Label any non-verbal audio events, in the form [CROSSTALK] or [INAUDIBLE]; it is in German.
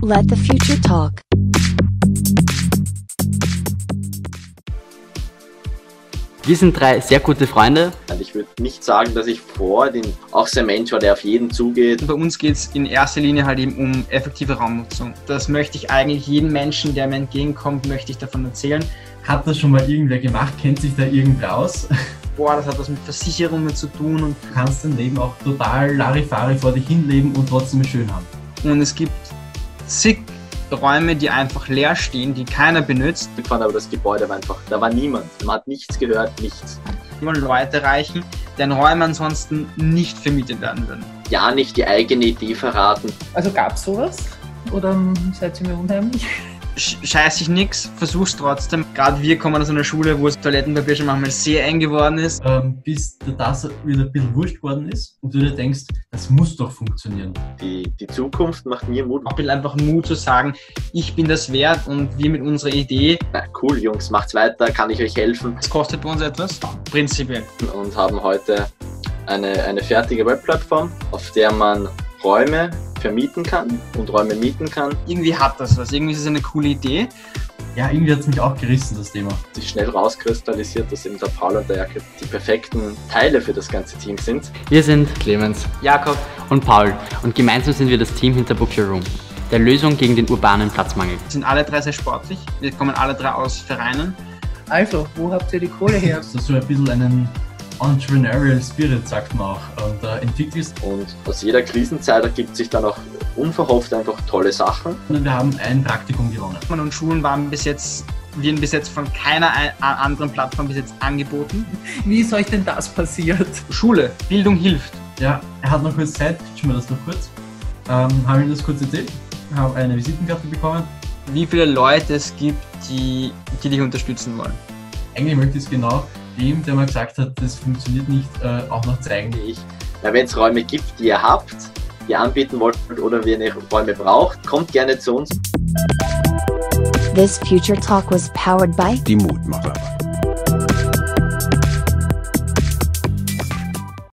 Let the future talk. Wir sind drei sehr gute Freunde. Und ich würde nicht sagen, dass ich vor den auch sehr Mensch war, der auf jeden zugeht. Bei uns geht es in erster Linie halt eben um effektive Raumnutzung. Das möchte ich eigentlich jedem Menschen, der mir entgegenkommt, möchte ich davon erzählen. Hat das schon mal irgendwer gemacht? Kennt sich da irgendwer aus? [LAUGHS] Boah, das hat was mit Versicherungen zu tun und Du kannst dein Leben auch total Larifari vor dich hinleben und trotzdem es schön haben. Und es gibt zig Räume, die einfach leer stehen, die keiner benutzt. Ich fand aber das Gebäude war einfach, da war niemand. Man hat nichts gehört, nichts. Nur Leute reichen, deren Räume ansonsten nicht vermietet werden würden. Ja, nicht die eigene Idee verraten. Also gab's sowas? Oder seid ihr mir unheimlich? Sch- Scheiß ich nix, versuch's trotzdem. Gerade wir kommen aus einer Schule, wo das Toilettenpapier schon manchmal sehr eng geworden ist. Ähm, bis das wieder ein bisschen wurscht geworden ist und du dir denkst, das muss doch funktionieren. Die, die Zukunft macht mir Mut. Ein bisschen einfach Mut zu sagen, ich bin das wert und wir mit unserer Idee, Na, cool, Jungs, macht's weiter, kann ich euch helfen? es kostet bei uns etwas, prinzipiell. Und haben heute eine, eine fertige Webplattform, auf der man Räume vermieten kann und Räume mieten kann. Irgendwie hat das was, irgendwie ist es eine coole Idee. Ja, irgendwie hat es mich auch gerissen, das Thema. sich schnell rauskristallisiert, dass eben der Paul und der Jakob die perfekten Teile für das ganze Team sind. Wir sind Clemens, Jakob und Paul und gemeinsam sind wir das Team hinter Book Your Room, der Lösung gegen den urbanen Platzmangel. Wir sind alle drei sehr sportlich, wir kommen alle drei aus Vereinen. Also, wo habt ihr die Kohle her? Dass du so ein bisschen einen Entrepreneurial Spirit, sagt man auch, ähm, da entwickelst. Und aus jeder Krisenzeit ergibt sich dann auch unverhofft einfach tolle Sachen. Und wir haben ein Praktikum gewonnen. Und Schulen waren bis jetzt, werden bis jetzt von keiner ein- anderen Plattform bis jetzt angeboten. Wie ist euch denn das passiert? Schule, Bildung hilft. Ja, er hat noch kurz Zeit, ich mir das noch kurz. Ähm, habe ihm das kurz erzählt, habe eine Visitenkarte bekommen. Wie viele Leute es gibt, die, die dich unterstützen wollen. Eigentlich möchte ich es genau dem, der mir gesagt hat, das funktioniert nicht, äh, auch noch zeigen. wie ich. Ja, wenn es Räume gibt, die ihr habt, die ihr anbieten wollt oder wenn ihr Räume braucht, kommt gerne zu uns. This future talk was powered by Die Mutmacher.